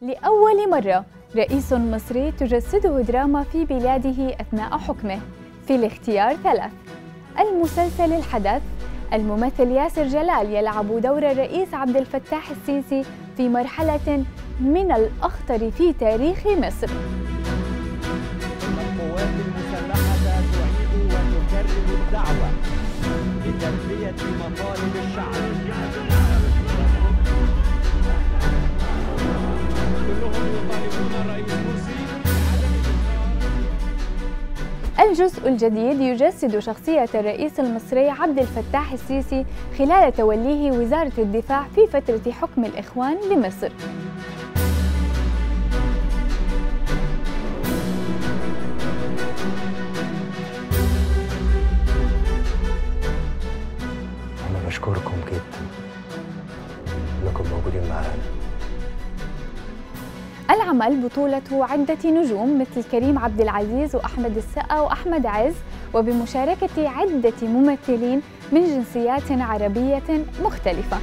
لأول مرة رئيس مصري تجسده دراما في بلاده أثناء حكمه في الاختيار ثلاث. المسلسل الحدث الممثل ياسر جلال يلعب دور الرئيس عبد الفتاح السيسي في مرحلة من الأخطر في تاريخ مصر. القوات المسلحة تعيد وتكرر الدعوة لتلبية مطالب الشعب. الجزء الجديد يجسد شخصية الرئيس المصري عبد الفتاح السيسي خلال توليه وزارة الدفاع في فترة حكم الإخوان لمصر. أنا بشكركم جدا إنكم موجودين معانا. العمل بطولة عدة نجوم مثل كريم عبد العزيز وأحمد السقا وأحمد عز وبمشاركة عدة ممثلين من جنسيات عربية مختلفة.